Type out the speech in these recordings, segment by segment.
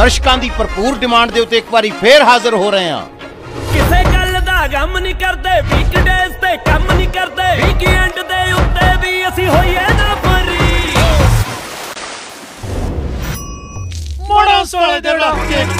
ਦਰਸ਼ਕਾਂ ਦੀ ਭਰਪੂਰ ਡਿਮਾਂਡ ਦੇ ਉੱਤੇ ਇੱਕ ਵਾਰੀ ਫੇਰ ਹਾਜ਼ਰ ਹੋ ਰਹੇ ਹਾਂ। ਕਿਸੇ ਗੱਲ ਦਾ ਗਮ ਨਹੀਂ ਕਰਦੇ ਵੀਕਡੇਜ਼ ਤੇ ਕੰਮ ਨਹੀਂ ਕਰਦੇ ਵੀਕਐਂਡ ਦੇ ਉੱਤੇ ਵੀ ਅਸੀਂ ਹੋਈਏ ਨਾ ਫਰੀ। ਮੋੜਾ ਸਵਾਲੇ ਦੇ ਡਾਕੇ ਕੈਰੀ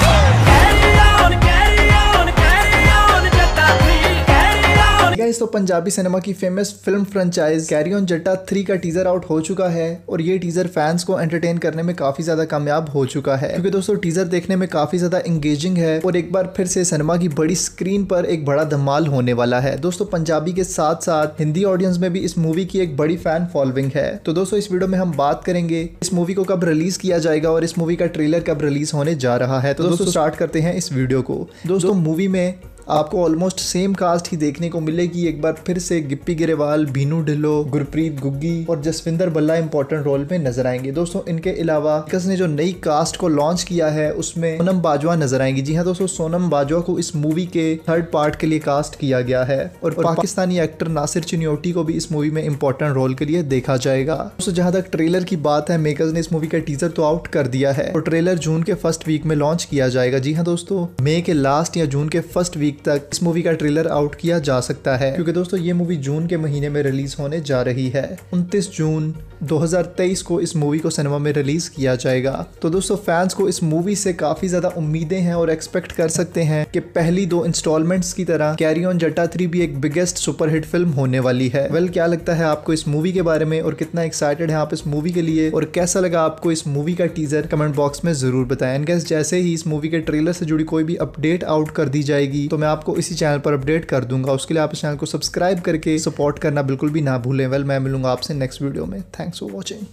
गाइस तो पंजाबी सिनेमा की famous film franchise carry on Jatta three का टीजर आउट हो चुका है और ये टीजर फैंस को एंटरटेन करने में काफ़ी ज़्यादा कामयाब हो चुका है। क्योंकि दोस्तों टीजर देखने में काफ़ी ज़्यादा इंगेजिंग है और एक बार फिर से सिनेमा की बड़ी स्क्रीन पर एक बड़ा धमाल होने वाला है। दोस्तों, पंजाबी के साथ साथ हिंदी ऑडियंस में भी इस मूवी की एक बड़ी फ़ैन फॉलोइंग है। तो दोस्तों, इस वीडियो में हम बात करेंगे इस मूवी को कब रिलीज़ किया जाएगा और इस मूवी का ट्रेलर कब रिलीज़ होने जा रहा है। तो दोस्तों स्टार्ट करते हैं इस वीडियो को। दोस्तों मूवी में आपको ऑलमोस्ट सेम कास्ट ही देखने को मिलेगी। एक बार फिर से गिप्पी गिरेवाल बीनू ढिल्लो गुरप्रीत गुग्गी और जसविंदर बल्ला इंपॉर्टेंट रोल में नज़र आएँगे। दोस्तों इनके अलावा किस ने जो नई कास्ट को लॉन्च किया है उसमें सोनम बाजवा नज़र आएँगी। जी हाँ दोस्तों सोनम बाजवा को इस मूवी के थर्ड पार्ट के लिए कास्ट किया गया है और, और पाकिस्तानी एक्टर नासिर चिन्योटी को भी इस मूवी में इंपॉर्टेंट रोल के लिए देखा जाएगा। दोस्तों जहाँ तक ट्रेलर की बात है मेकर्स ने इस मूवी का टीजर तो आउट कर दिया है और ट्रेलर जून के फ़र्स्ट वीक में लॉन्च किया जाएगा। जी हाँ दोस्तों मई के लास्ट या जून के फ़र्स्ट वीक तक इस मूवी का ट्रेलर आउट किया जा सकता है। क्योंकि दोस्तों, ये मूवी जून के महीने में रिलीज़ होने जा रही है। 29 जून 2023 को इस मूवी को सिनेमा में रिलीज़ किया जाएगा। तो दोस्तों फैंस को इस मूवी से काफ़ी ज़्यादा उम्मीदें हैं और एक्सपेक्ट कर सकते हैं कि पहली दो इंस्टॉलमेंट्स की तरह कैरी ऑन जट्टा थ्री भी एक बिगेस्ट सुपरहिट फ़िल्म होने वाली है। वेल क्या लगता है आपको इस मूवी के बारे में और कितना एक्साइटेड है आप इस मूवी के लिए? और कैसा लगा आपको इस मूवी का टीजर कमेंट बॉक्स में ज़रूर बताएँ। गैस जैसे ही इस मूवी के ट्रेलर से जुड़ी कोई भी अपडेट आउट कर दी जाएगी तो मैं आपको इसी चैनल पर अपडेट कर दूँगा। उसके लिए आप इस चैनल को सब्सक्राइब करके सपोर्ट करना बिल्कुल भी ना भूलें। वेल, मैं मिलूँगा आपसे नेक्स्ट वीडियो में। Thanks for watching.